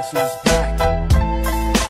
This is back.